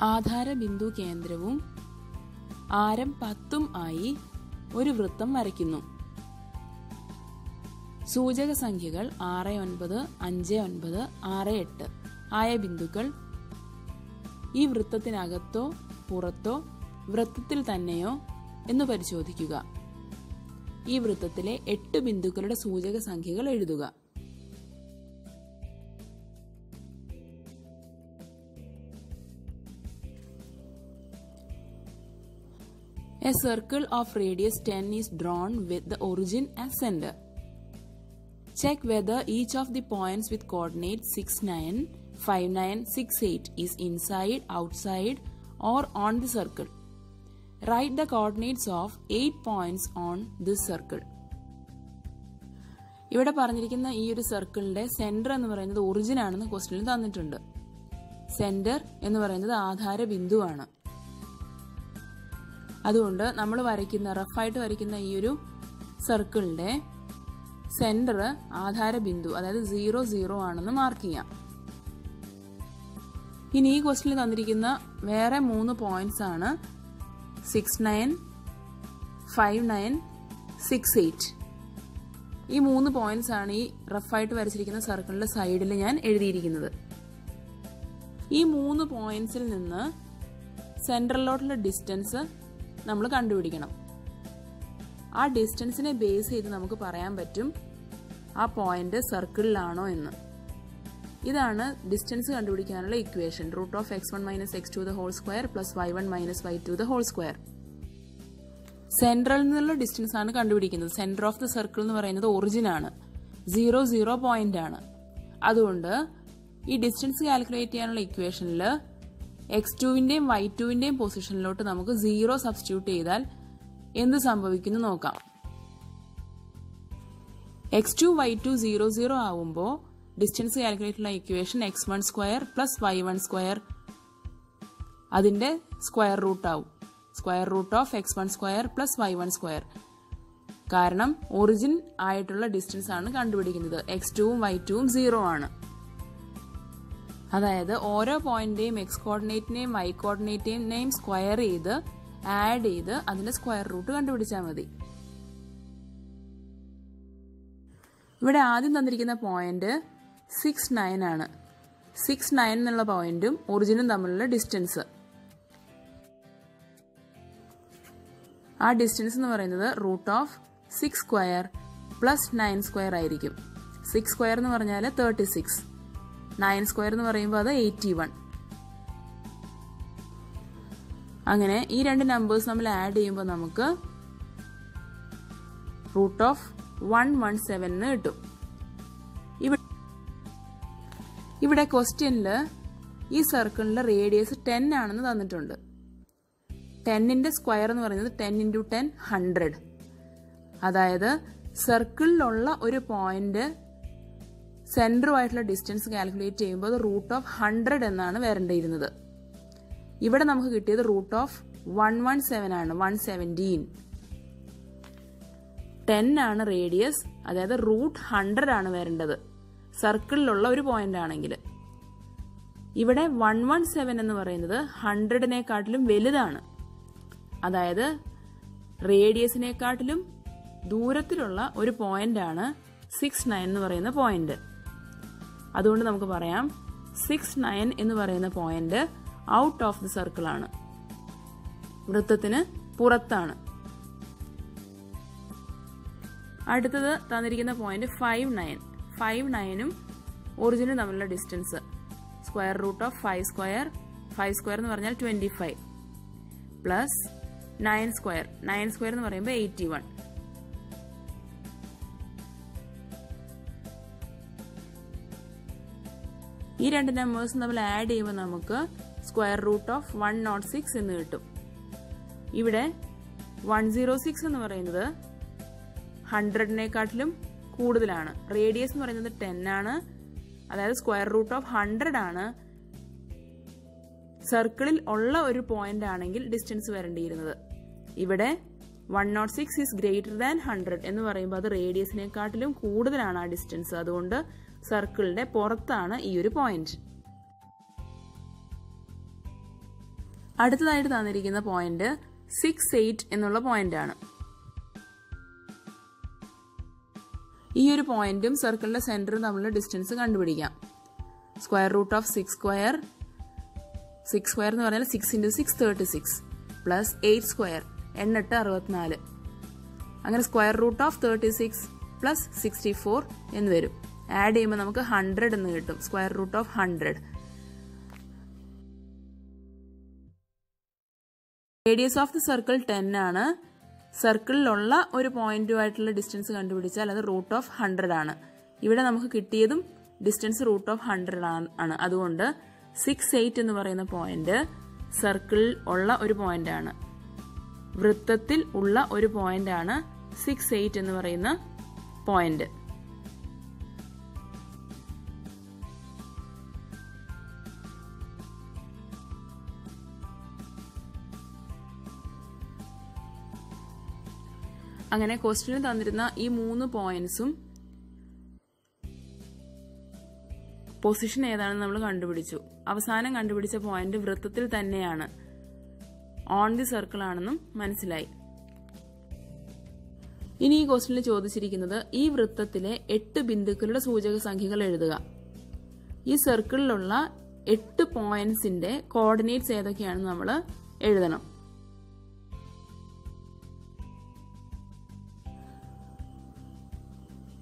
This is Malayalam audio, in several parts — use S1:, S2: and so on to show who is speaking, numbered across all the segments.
S1: ആധാര ബിന്ദു കേന്ദ്രവും ആരം പത്തും ആയി ഒരു വൃത്തം വരയ്ക്കുന്നു. സൂചക സംഖ്യകൾ ആറ് ഒൻപത് അഞ്ച് ഒൻപത് ആറ് എട്ട് ആയ ബിന്ദുക്കൾ ഈ വൃത്തത്തിനകത്തോ പുറത്തോ വൃത്തത്തിൽ തന്നെയോ എന്ന് പരിശോധിക്കുക. ഈ വൃത്തത്തിലെ എട്ട് ബിന്ദുക്കളുടെ സൂചക സംഖ്യകൾ എഴുതുക. A circle of radius 10 is drawn with the origin as center. Check whether each of the points with coordinates 6, 9, 5, 9, 6, 8 is inside, outside, or on the circle. Write the coordinates of 8 points on this circle. ഇവിടെ പറഞ്ഞിരിക്കുന്ന ഈ ഒരു സർക്കിളിന്റെ സെന്റർ എന്ന് പറയുന്നത് ഒറിജിൻ ആണെന്ന് ക്വസ്റ്റ്യനിൽ തന്നിട്ടുണ്ട് സെന്റർ എന്ന് പറയുന്നത് ആധാര ബിന്ദുവാണ് അതുകൊണ്ട് നമ്മൾ വരയ്ക്കുന്ന റഫായിട്ട് വരയ്ക്കുന്ന ഈ ഒരു സർക്കിളിന്റെ സെന്റർ ആധാര ബിന്ദു അതായത് സീറോ സീറോ ആണെന്ന് മാർക്ക് ചെയ്യാം. ഇനി ഈ ക്വസ്റ്റിൽ തന്നിരിക്കുന്ന വേറെ മൂന്ന് പോയിന്റ്സ് ആണ് six nine five nine six eight ഈ മൂന്ന് പോയിന്റ്സ് ആണ് ഈ റഫായിട്ട് വരച്ചിരിക്കുന്ന സർക്കിളിന്റെ സൈഡിൽ ഞാൻ എഴുതിയിരിക്കുന്നത്. ഈ മൂന്ന് പോയിന്റ്സിൽ നിന്ന് സെൻട്രലിലോട്ടുള്ള ഡിസ്റ്റൻസ് നമ്മൾ കണ്ടുപിടിക്കണം. ആ ഡിസ്റ്റൻസിനെ ബേസ് ചെയ്ത് നമുക്ക് പറയാൻ പറ്റും ആ പോയിന്റ് സർക്കിളിലാണോ എന്ന്. ഇതാണ് ഡിസ്റ്റൻസ് കണ്ടുപിടിക്കാനുള്ള equation root of x one minus x two the whole square plus y one minus y two the whole square central നിന്നുള്ള ഡിസ്റ്റൻസ് ആണ് കണ്ടുപിടിക്കുന്നത്. സെന്റർ ഓഫ് ദ സർക്കിൾ എന്ന് പറയുന്നത് ഒറിജിൻ ആണ്. സീറോ സീറോ പോയിന്റ് ആണ്. അതുകൊണ്ട് ഈ ഡിസ്റ്റൻസ് കാൽക്കുലേറ്റ് ചെയ്യാനുള്ള ഇക്വേഷനിൽ എക്സ് ടുവിന്റെയും വൈ ടുവിന്റെയും പൊസിഷനിലോട്ട് നമുക്ക് സീറോ സബ്സ്റ്റിറ്റ്യൂട്ട് ചെയ്താൽ എന്ത് സംഭവിക്കുന്നു നോക്കാം. X two y two zero zero ആവുമ്പോൾ distance കാൽക്കുലേറ്റുള്ള equation x one square plus y one square അതിന്റെ സ്ക്വയർ റൂട്ട് ആവും. Square root of x one square plus y one square കാരണം ഒറിജിൻ ആയിട്ടുള്ള ഡിസ്റ്റൻസ് ആണ് കണ്ടുപിടിക്കുന്നത്. എക്സ് ടുവും വൈ ടുവും സീറോ ആണ്. അതായത് ഓരോ പോയിന്റിന്റെയും എക്സ് കോർഡിനേറ്റിനെയും വൈ കോർഡിനേറ്റിനെയും സ്ക്വയർ ചെയ്ത് ആഡ് ചെയ്ത് അതിന്റെ സ്ക്വയർ റൂട്ട് കണ്ടുപിടിച്ചാൽ മതി. ഇവിടെ ആദ്യം തന്നിരിക്കുന്ന പോയിന്റ് സിക്സ് നയൻ ആണ്. സിക്സ് നയൻ എന്നുള്ള പോയിന്റും ഒറിജിനും തമ്മിലുള്ള ഡിസ്റ്റൻസ് ആ ഡിസ്റ്റൻസ് എന്ന് പറയുന്നത് root of six square plus nine square ആയിരിക്കും. സിക്സ് സ്ക്വയർ എന്ന് പറഞ്ഞാൽ തേർട്ടി സിക്സ് നയൻ സ്ക്വയർ എന്ന് പറയുമ്പോൾ അത് എയ്റ്റി വൺ. അങ്ങനെ ഈ രണ്ട് നമ്പേഴ്സ് നമ്മൾ ആഡ് ചെയ്യുമ്പോൾ നമുക്ക് root of one one seven എന്ന് കിട്ടും. ഇവിടെ ക്വസ്റ്റ്യനിൽ ഈ സർക്കിളിന്റെ റേഡിയസ് ടെൻ ആണെന്ന് തന്നിട്ടുണ്ട്. ടെന്നിന്റെ സ്ക്വയർ എന്ന് പറയുന്നത് ടെൻ ഇന്റു ടെൻ ഹൺഡ്രഡ് അതായത് സർക്കിളിലുള്ള ഒരു പോയിന്റ് സെന്ററുമായിട്ടുള്ള ഡിസ്റ്റൻസ് കാൽക്കുലേറ്റ് ചെയ്യുമ്പോൾ അത് റൂട്ട് ഓഫ് ഹൺഡ്രഡ് എന്നാണ് വരേണ്ടിയിരുന്നത്. ഇവിടെ നമുക്ക് കിട്ടിയത് root of one one seven ആണ് വൺ സെവന്റീൻ. ടെൻ ആണ് റേഡിയസ് അതായത് റൂട്ട് ഹൺഡ്രഡ് ആണ് വരേണ്ടത്. സർക്കിളിലുള്ള ഒരു പോയിന്റ് ആണെങ്കിൽ. ഇവിടെ വൺ വൺ സെവൻ എന്ന് പറയുന്നത് ഹൺഡ്രഡിനെക്കാട്ടിലും വലുതാണ്. അതായത് റേഡിയസിനെക്കാട്ടിലും ദൂരത്തിലുള്ള ഒരു പോയിന്റ് ആണ് സിക്സ് നയൻ എന്ന് പറയുന്ന പോയിന്റ് അതുകൊണ്ട് നമുക്ക് പറയാം സിക്സ് നയൻ എന്ന് പറയുന്ന point out of the circle ആണ്. വൃത്തത്തിന് പുറത്താണ്. അടുത്തത് തന്നിരിക്കുന്ന പോയിന്റ് ഫൈവ് നയൻ ഫൈവ് നയനും ഒറിജിനും തമ്മിലുള്ള distance square root of five square five square എന്ന് പറഞ്ഞാൽ twenty five plus nine square nine square എന്ന് പറയുമ്പോൾ എയ്റ്റി വൺ ഈ രണ്ട് നമ്പേഴ്സും തമ്മിൽ ആഡ് ചെയ്യുമ്പോൾ നമുക്ക് square root of one nought six എന്ന് കിട്ടും. ഇവിടെ വൺ സീറോ സിക്സ് എന്ന് പറയുന്നത് ഹൺഡ്രഡിനെക്കാട്ടിലും കൂടുതലാണ്. റേഡിയസ് എന്ന് പറയുന്നത് ടെൻ ആണ്. അതായത് സ്ക്വയർ റൂട്ട് ഓഫ് ഹൺഡ്രഡ് ആണ്. സർക്കിളിൽ ഉള്ള ഒരു പോയിന്റ് ആണെങ്കിൽ ഡിസ്റ്റൻസ് വരേണ്ടിയിരുന്നത്. ഇവിടെ one nought six is greater than hundred എന്ന് പറയുമ്പോൾ അത് റേഡിയസിനെക്കാട്ടിലും കൂടുതലാണ് ആ ഡിസ്റ്റൻസ് അതുകൊണ്ട് സർക്കിളിന്റെ പുറത്താണ് ഈ ഒരു പോയിന്റ് അടുത്തതായിട്ട് തന്നിരിക്കുന്ന പോയിന്റ് സിക്സ് എയ്റ്റ് എന്നുള്ള പോയിന്റ് ആണ്. ഈ ഒരു പോയിന്റും സർക്കിളിന്റെ സെന്ററും തമ്മിലുള്ള ഡിസ്റ്റൻസ് കണ്ടുപിടിക്കാം. Square root of six square six square എന്ന് പറഞ്ഞാൽ six into six thirty six plus eight square എണ്ണെട്ട് അറുപത്തിനാല്. അങ്ങനെ square root of thirty six plus sixty four എന്ന് വരും. ആഡ് ചെയ്യുമ്പോൾ നമുക്ക് ഹൺഡ്രഡ് എന്ന് കിട്ടും. Square root of hundred radius of the circle ten ആണ്. സർക്കിളിലുള്ള ഒരു പോയിന്റുമായിട്ടുള്ള ഡിസ്റ്റൻസ് കണ്ടുപിടിച്ചാൽ അത് റൂട്ട് ഓഫ് ഹൺഡ്രഡ് ആണ്. ഇവിടെ നമുക്ക് കിട്ടിയതും ഡിസ്റ്റൻസ് റൂട്ട് ഓഫ് ഹൺഡ്രഡ് ആണ് അതുകൊണ്ട് സിക്സ് എയ്റ്റ് എന്ന് പറയുന്ന പോയിന്റ് സർക്കിളിൽ ഉള്ള ഒരു പോയിന്റ് ആണ്. വൃത്തത്തിൽ ഉള്ള ഒരു പോയിന്റ് ആണ് സിക്സ് എയ്റ്റ് എന്ന് പറയുന്ന പോയിന്റ് അങ്ങനെ ക്വസ്റ്റിന് തന്നിരുന്ന ഈ മൂന്ന് പോയിന്റ്സും പൊസിഷൻ ഏതാണെന്ന് നമ്മൾ കണ്ടുപിടിച്ചു. അവസാനം കണ്ടുപിടിച്ച പോയിന്റ് വൃത്തത്തിൽ തന്നെയാണ്. ഓൺ ദി സർക്കിൾ ആണെന്നും മനസ്സിലായി. ഇനി ഈ ക്വസ്റ്റിനിൽ ചോദിച്ചിരിക്കുന്നത് ഈ വൃത്തത്തിലെ എട്ട് ബിന്ദുക്കളുടെ സൂചക സംഖ്യകൾ എഴുതുക. ഈ സർക്കിളിലുള്ള എട്ട് പോയിന്റ്സിന്റെ കോർഡിനേറ്റ്സ് ഏതൊക്കെയാണെന്ന് നമ്മൾ എഴുതണം.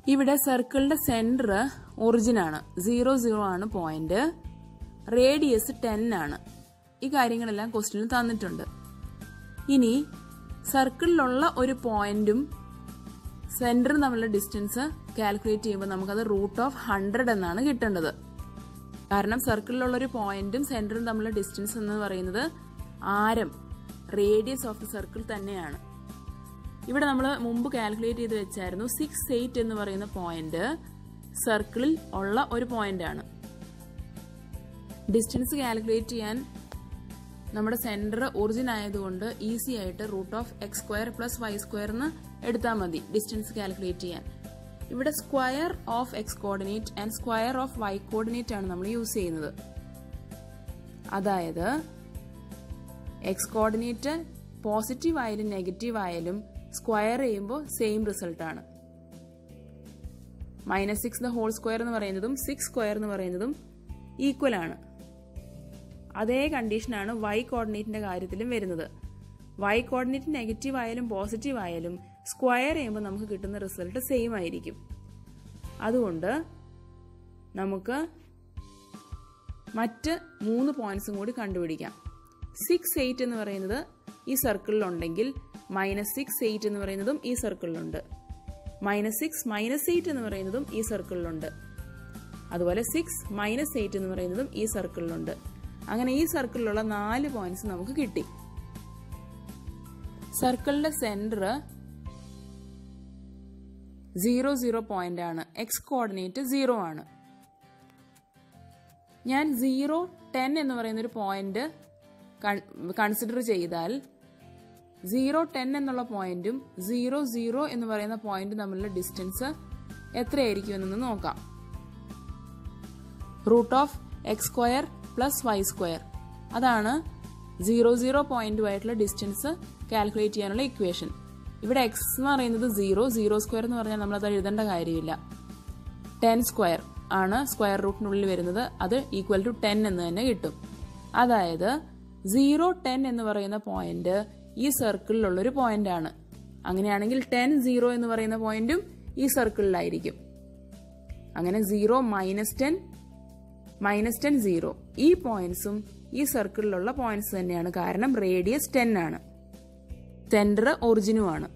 S1: ഇവിടെ സർക്കിളിന്റെ സെന്റർ ഒറിജിൻ ആണ്. സീറോ സീറോ ആണ് പോയിന്റ് റേഡിയസ് ടെൻ ആണ്. ഈ കാര്യങ്ങളെല്ലാം ക്വസ്റ്റിന് തന്നിട്ടുണ്ട്. ഇനി സർക്കിളിലുള്ള ഒരു പോയിന്റും സെന്ററും തമ്മിലുള്ള ഡിസ്റ്റൻസ് കാൽക്കുലേറ്റ് ചെയ്യുമ്പോൾ നമുക്കത് റൂട്ട് ഓഫ് ഹൺഡ്രഡ് എന്നാണ് കിട്ടേണ്ടത്. കാരണം സർക്കിളിലുള്ള ഒരു പോയിന്റും സെന്ററും തമ്മിലുള്ള ഡിസ്റ്റൻസ് എന്ന് പറയുന്നത് ആരം റേഡിയസ് ഓഫ് ദി സർക്കിൾ തന്നെയാണ്. ഇവിടെ നമ്മൾ മുമ്പ് കാൽക്കുലേറ്റ് ചെയ്ത് വെച്ചായിരുന്നു സിക്സ് എയ്റ്റ് എന്ന് പറയുന്ന പോയിന്റ് സർക്കിളിൽ ഉള്ള ഒരു പോയിന്റ് ആണ്. ഡിസ്റ്റൻസ് കാൽക്കുലേറ്റ് ചെയ്യാൻ നമ്മുടെ സെന്റർ ഒറിജിൻ ആയതുകൊണ്ട് ഈസി ആയിട്ട് root of x square plus y square എന്ന് എടുത്താൽ മതി ഡിസ്റ്റൻസ് കാൽക്കുലേറ്റ് ചെയ്യാൻ. ഇവിടെ square of x coordinate and square of y coordinate ആണ് നമ്മൾ യൂസ് ചെയ്യുന്നത്. അതായത് എക്സ് കോർഡിനേറ്റ് പോസിറ്റീവ് ആയാലും നെഗറ്റീവ് ആയാലും സ്ക്വയർ ചെയ്യുമ്പോൾ സെയിം റിസൾട്ട് ആണ്. Minus six the whole square എന്ന് പറയുന്നതും സിക്സ് സ്ക്വയർ എന്ന് പറയുന്നതും ഈക്വൽ ആണ്. അതേ കണ്ടീഷനാണ് വൈ കോർഡിനേറ്റിന്റെ കാര്യത്തിലും വരുന്നത്. വൈ കോർഡിനേറ്റ് നെഗറ്റീവ് ആയാലും പോസിറ്റീവ് ആയാലും സ്ക്വയർ ചെയ്യുമ്പോൾ നമുക്ക് കിട്ടുന്ന റിസൾട്ട് സെയിം ആയിരിക്കും. അതുകൊണ്ട് നമുക്ക് മറ്റ് മൂന്ന് പോയിന്റ്സും കൂടി കണ്ടുപിടിക്കാം. സിക്സ് എയ്റ്റ് എന്ന് പറയുന്നത് ഈ സർക്കിളിലുണ്ടെങ്കിൽ മൈനസ് സിക്സ് എയ്റ്റ് എന്ന് പറയുന്നതും ഈ സർക്കിളിലുണ്ട് മൈനസ് സിക്സ് മൈനസ് എയ്റ്റ് എന്ന് പറയുന്നതും ഈ സർക്കിളിലുണ്ട് അതുപോലെ സിക്സ് മൈനസ് എയ്റ്റ് എന്ന് പറയുന്നതും ഈ സർക്കിളിലുണ്ട് അങ്ങനെ ഈ സർക്കിളിലുള്ള നാല് പോയിന്റ്സ് നമുക്ക് കിട്ടി. സർക്കിളിന്റെ സെന്റർ സീറോ സീറോ പോയിന്റ് ആണ്. എക്സ് കോർഡിനേറ്റ് സീറോ ആണ്. ഞാൻ സീറോ ടെൻ എന്ന് പറയുന്ന ഒരു പോയിന്റ് കൺസിഡർ ചെയ്താൽ സീറോ ടെൻ എന്നുള്ള പോയിന്റും സീറോ സീറോ എന്ന് പറയുന്ന പോയിന്റും തമ്മിലുള്ള ഡിസ്റ്റൻസ് എത്രയായിരിക്കും എന്നൊന്ന് നോക്കാം. Root of x square plus y square അതാണ് സീറോ സീറോ പോയിന്റുമായിട്ടുള്ള ഡിസ്റ്റൻസ് കാൽക്കുലേറ്റ് ചെയ്യാനുള്ള ഇക്വേഷൻ ഇവിടെ എക്സ് എന്ന് പറയുന്നത് സീറോ സീറോ സ്ക്വയർ എന്ന് പറഞ്ഞാൽ നമ്മളത് എഴുതേണ്ട കാര്യമില്ല. ടെൻ സ്ക്വയർ ആണ് സ്ക്വയർ റൂട്ടിനുള്ളിൽ വരുന്നത്. അത് ഈക്വൽ ടു ടെൻ എന്ന് തന്നെ കിട്ടും. അതായത് സീറോ ടെൻ എന്ന് പറയുന്ന പോയിന്റ് ഈ സർക്കിളിലുള്ളൊരു പോയിന്റ് ആണ്. അങ്ങനെയാണെങ്കിൽ ടെൻ സീറോ എന്ന് പറയുന്ന പോയിന്റും ഈ സർക്കിളിലായിരിക്കും അങ്ങനെ zero minus ten minus ten zero ഈ പോയിന്റ്സും ഈ സർക്കിളിലുള്ള പോയിന്റ്സ് തന്നെയാണ്. കാരണം റേഡിയസ് ടെൻ ആണ്. സെന്റർ ഒറിജിനുമാണ്